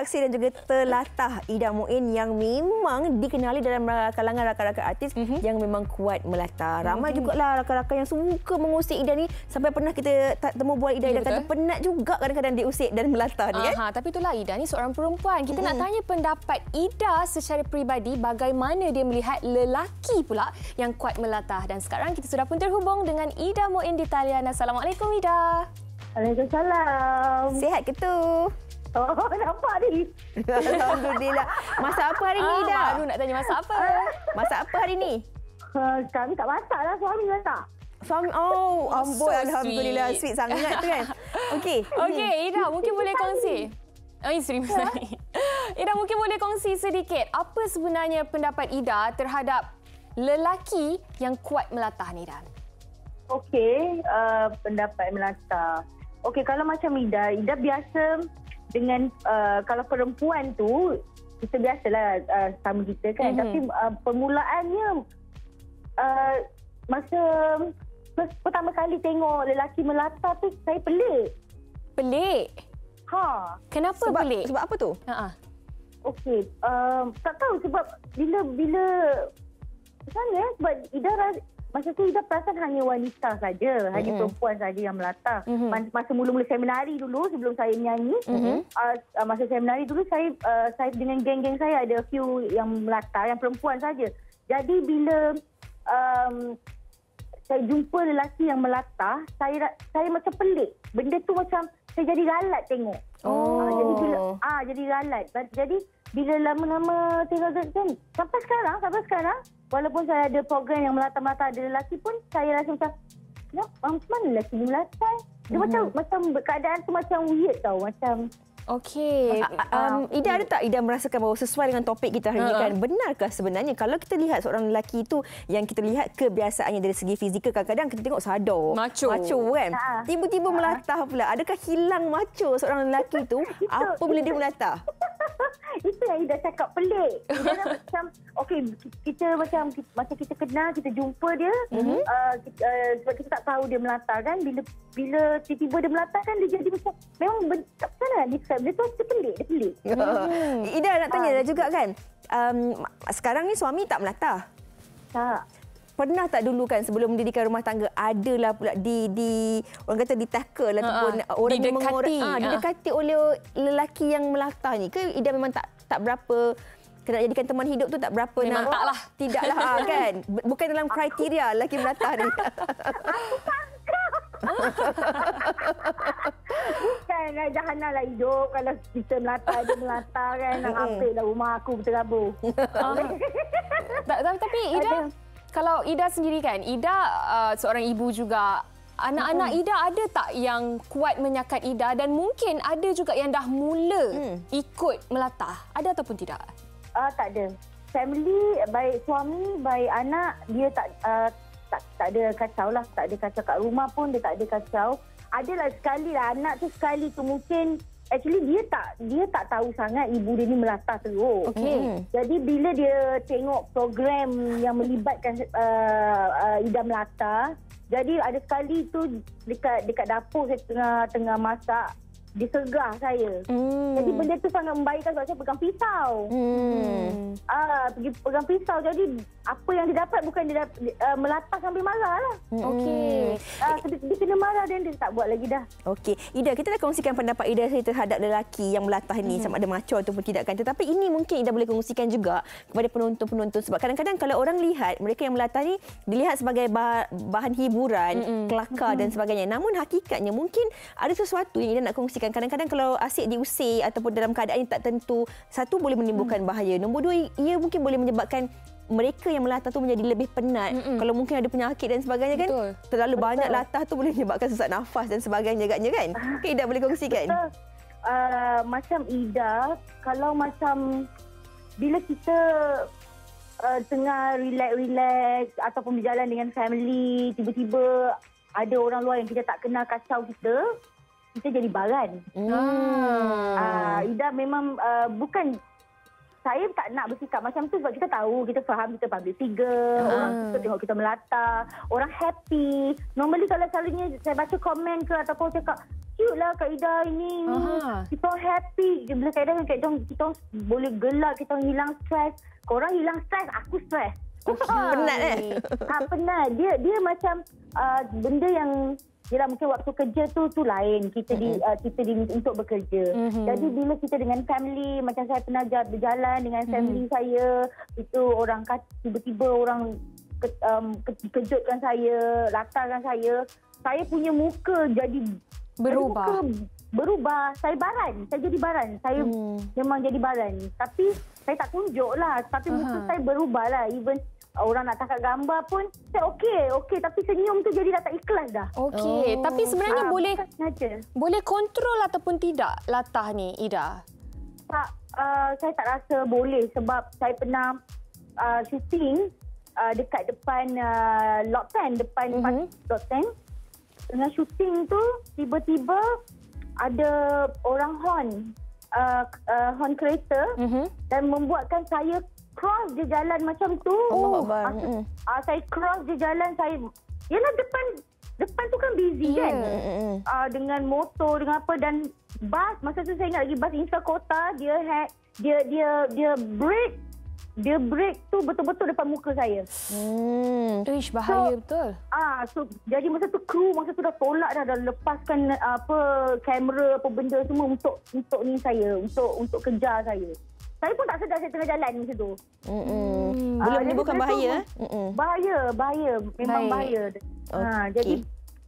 aksi dan juga telatah Ida Muin yang memang dikenali dalam kalangan rakan-rakan artis mm-hmm. yang memang kuat melata. Ramai mm-hmm. jugalah rakan-rakan yang suka mengusik Ida ni sampai pernah kita temu bual Ida, ya, Ida kata penat juga kadang-kadang diusik dan melata ni kan. Aha, tapi itulah Ida ni seorang perempuan. Kita mm-hmm. nak tanya pendapat Ida secara peribadi bagaimana dia melihat lelaki pula yang kuat melata. Dan sekarang kita sudah pun terhubung dengan Ida Muin di talian. Assalamualaikum Ida. Waalaikumsalam. Sihat ke tu? Oh, nampak ni. Alhamdulillah. Masak apa hari ni, Ah, Ida? baru nak tanya masak apa. Masak apa hari ni? Uh, kami tak masak lah, suami masak. Suami, oh, Oh, amboi, so Alhamdulillah. sweet. Sweet sangat tu kan. Okey. Okey, Ida mungkin boleh kongsi. Oh, isteri Masani. Ida mungkin boleh kongsi sedikit apa sebenarnya pendapat Ida terhadap lelaki yang kuat melatah ni, Ida? Okey, uh, pendapat Melata. Okey, kalau macam Ida, Ida biasa dengan uh, kalau perempuan tu kita biasalah uh, sama kita kan. Mhm. Tapi uh, permulaannya uh, masa pertama kali tengok lelaki melata tu saya pelik. Pelik. Ha, Kenapa Sebab, pelik? sebab apa tu? Ha okey. Um, tak tahu sebab bila bila macam mana eh? sebab Ida Masa tu Ida perasan hanya wanita saja, hanya Mhm. perempuan saja yang melata. Mhm. Mas- Masa mula-mula saya menari dulu sebelum saya menyanyi, Mhm. uh, uh, masa saya menari dulu saya uh, saya dengan geng-geng saya ada few yang melata, yang perempuan saja. Jadi bila um, saya jumpa lelaki yang melata, saya saya macam pelik. Benda tu macam saya jadi ralat tengok. Oh. Ah, jadi bila ah jadi ralat. Jadi bila lama-lama tengok kan sampai sekarang sampai sekarang walaupun saya ada program yang melata-melata ada lelaki pun saya rasa macam ah, macam mana lelaki ni melata? Dia Mhm. macam macam keadaan tu macam weird tau macam Okey. Um, Ida ada tak Ida merasakan bahawa sesuai dengan topik kita hari ini Ha. kan benarkah sebenarnya kalau kita lihat seorang lelaki itu yang kita lihat kebiasaannya dari segi fizikal kadang-kadang kita tengok sadar Macho. macho kan Ha. tiba-tiba melatah pula adakah hilang macho seorang lelaki itu apa bila dia melatah itu yang Ida cakap pelik. Ida dah macam okey kita macam macam kita kenal kita jumpa dia mm-hmm. uh, kita, uh, sebab kita tak tahu dia melata kan bila bila tiba-tiba dia melata kan dia jadi macam memang ben- tak mana nak describe dia tu dia pelik dia pelik. Ida nak tanya dah juga kan um, sekarang ni suami tak melatah Tak. Pernah tak dulu kan sebelum mendirikan rumah tangga adalah pula di di orang kata ditackle ataupun Ha, ha. orang yang Didekati. mengora- ah Ha. didekati oleh lelaki yang melatah ni ke Ida memang tak tak berapa kena jadikan teman hidup tu tak berapa Memang nak tak lah. tidaklah ah, kan bukan dalam kriteria lelaki melatah ni kan jahanam lah hidup kalau kita melata dia melata kan nak ambil lah rumah aku berterabur. Ta- Tapi Ida, kalau Ida sendiri kan, Ida uh, seorang ibu juga. Anak-anak Ida ada tak yang kuat menyakat Ida dan mungkin ada juga yang dah mula Hmm. ikut melatah. Ada ataupun tidak? Ah tak ada. Family baik suami baik anak dia tak uh, tak tak ada kacau lah, tak ada kacau kat rumah pun dia tak ada kacau. Adalah sekali lah anak tu sekali tu mungkin actually dia tak dia tak tahu sangat ibu dia ni melatah teruk. Hmm. Jadi bila dia tengok program yang melibatkan uh, uh, Ida Melata, jadi ada sekali tu dekat dekat dapur saya tengah tengah masak, dia sergah saya. Hmm. Jadi benda tu sangat membaikkan sebab saya pegang pisau. Hmm. Ah, pergi pegang pisau. Jadi apa yang dia dapat bukan dia dapat, uh, melatah sambil marah lah. Okey. Ah, dia, dia kena marah dan dia tak buat lagi dah. Okey, Ida kita dah kongsikan pendapat Ida saya terhadap lelaki yang melatah ini sama ada macho ataupun tidak kan. Tetapi ini mungkin Ida boleh kongsikan juga kepada penonton-penonton sebab kadang-kadang kalau orang lihat mereka yang melatah ni dilihat sebagai bah- bahan hiburan, kelakar dan sebagainya. Namun hakikatnya mungkin ada sesuatu yang Ida nak kongsikan. Kadang-kadang kalau asyik diusir ataupun dalam keadaan yang tak tentu, satu boleh menimbulkan bahaya. Nombor dua, ia mungkin boleh menyebabkan mereka yang melatah tu menjadi lebih penat. Mm-mm. Kalau mungkin ada penyakit dan sebagainya kan. Betul. Terlalu banyak latah tu boleh menyebabkan sesak nafas dan sebagainya agaknya kan. Okay, Ida boleh kongsikan. Betul. Uh, macam Ida, kalau macam bila kita uh, tengah relax-relax ataupun berjalan dengan family, tiba-tiba ada orang luar yang kita tak kenal kacau kita, kita jadi baran. Ah. Uh, Ida memang uh, bukan saya tak nak bersikap macam tu sebab kita tahu, kita faham kita public figure, Ah. orang suka tengok kita melata, orang happy. Normally kalau selalunya saya baca komen ke ataupun cakap, cute lah Kak Ida ini. Aha. Kita happy. Bila Kak Ida Kak Ida kita boleh gelak, kita hilang stres. Korang hilang stres, aku stres. Penat eh? ha, penat. Dia dia macam uh, benda yang Yelah mungkin waktu kerja tu tu lain kita di uh, kita di untuk bekerja. Mhm. Jadi bila kita dengan family macam saya pernah ja- berjalan dengan family saya itu orang kat, tiba-tiba orang ke, um, ke, kejutkan saya, latarkan saya, saya punya muka jadi Berubah. muka berubah. Saya baran, saya jadi baran. Saya Hmm. memang jadi baran. Tapi saya tak tunjuk lah. Tapi muka Aha. saya berubah lah. Even orang nak tangkap gambar pun saya okey, okey. Tapi senyum tu jadi dah tak ikhlas dah. Okey, Oh. tapi sebenarnya Ah, boleh sengaja. boleh kontrol ataupun tidak latah ni Ida? Tak, uh, saya tak rasa boleh sebab saya pernah uh, shooting uh, dekat depan uh, lot 10, depan Mhm. mm-hmm. lot 10. Tengah shooting tu, tiba-tiba ada orang horn, uh, uh, horn kereta Mhm. dan membuatkan saya cross je jalan macam tu. Allah Akbar. Masa, Mm-mm. uh, saya cross je jalan, saya... Yelah depan depan tu kan busy Ya. kan? Mm-mm. uh, dengan motor dengan apa dan bas masa tu saya ingat lagi bas Insta dia ha, dia dia dia break dia break tu betul-betul depan muka saya. Hmm. Ish, bahaya So- betul. Ah so jadi masa tu kru masa tu dah tolak dah dah lepaskan apa kamera apa benda semua untuk untuk ni saya untuk untuk kejar saya. Saya pun tak sedar saya tengah jalan masa tu. Hmm. Belum menimbulkan jadi bahaya. eh? Bahaya, bahaya. Memang Baik. bahaya. Ha, Okey. jadi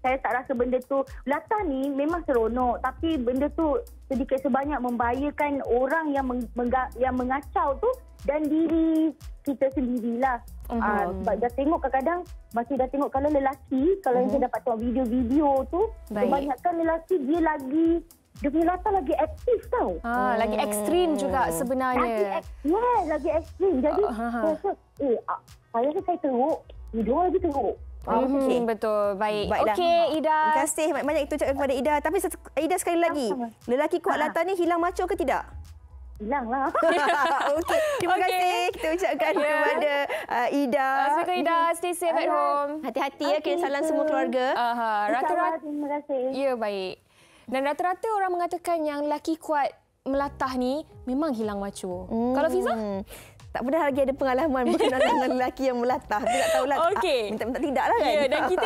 saya tak rasa benda tu latah ni memang seronok tapi benda tu sedikit sebanyak membahayakan orang yang meng, mengga, yang mengacau tu dan diri kita sendirilah. Mhm. Ah, sebab dah tengok kadang-kadang masih dah tengok kalau lelaki kalau yang saya dapat tengok video-video tu Baik. kebanyakan lelaki dia lagi dia punya latah lagi aktif tau. Ah, lagi ekstrim juga Lagi sebenarnya. ek, yeah, lagi ekstrim. Jadi Ah, ha, ha. saya rasa, eh, ah, saya rasa saya teruk. Dia orang lagi teruk. Ah, Mhm, Okey. betul. Baik. Baiklah. Okey, Ida. Terima kasih banyak-banyak itu ucapkan kepada Ida. Tapi Ida sekali lagi, lelaki kuat Ha. latar ni hilang maco ke tidak? Hilang lah. Okey, terima Okey. kasih kita ucapkan Ya. kepada uh, Ida. Assalamualaikum Ida. Stay safe at home. Hati-hati ya, kirim Okey, salam itu. semua keluarga. Aha, rata-rata InsyaAllah, terima kasih. Ya, baik. Dan rata-rata orang mengatakan yang lelaki kuat melatah ni memang hilang macho. Hmm. Kalau Fiza? Tak pernah lagi ada pengalaman berkenaan dengan lelaki yang melatah. Tak tahulah. Okey. Minta-minta tidak lah kan. Ya, dan kita